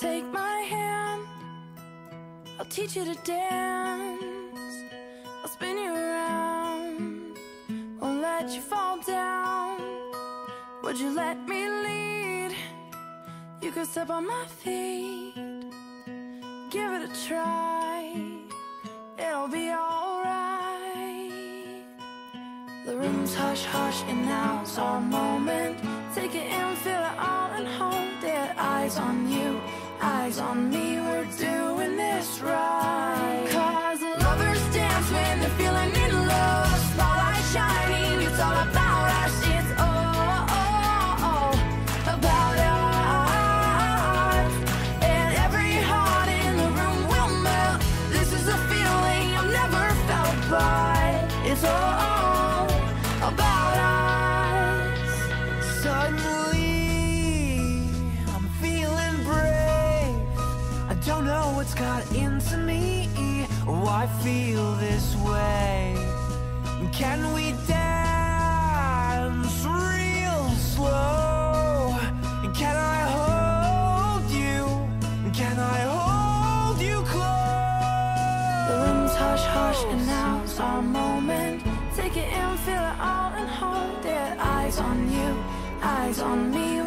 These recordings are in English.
Take my hand, I'll teach you to dance. I'll spin you around, won't let you fall down. Would you let me lead? You could step on my feet, give it a try. It'll be alright. The room's hush hush, and now's our moment. Take it in, feel it all, and hold it. Eyes on you, eyes on me. We're doing this right. Cause lovers dance when they're feeling in love. Spotlight shining, it's all about us. It's all about us. And every heart in the room will melt. This is a feeling I've never felt, but it's all what's got into me, why feel this way. Can we dance real slow? Can I hold you? Can I hold you close? The room's hush hush, and now's our moment. Take it in, feel it all, and hold it. Eyes on you, eyes on me.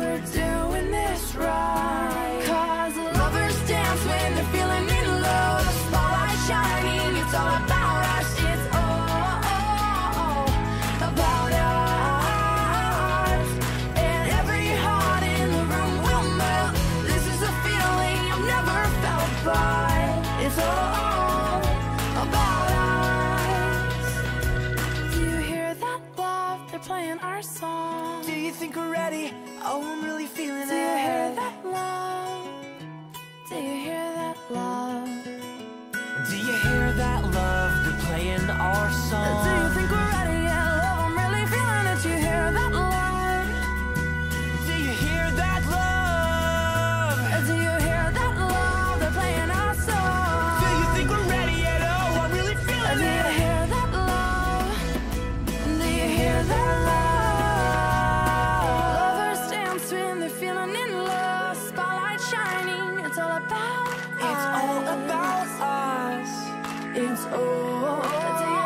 They're our song. Do you think we're ready? Oh, I'm really feeling Do you hear it. It's all about us. It's all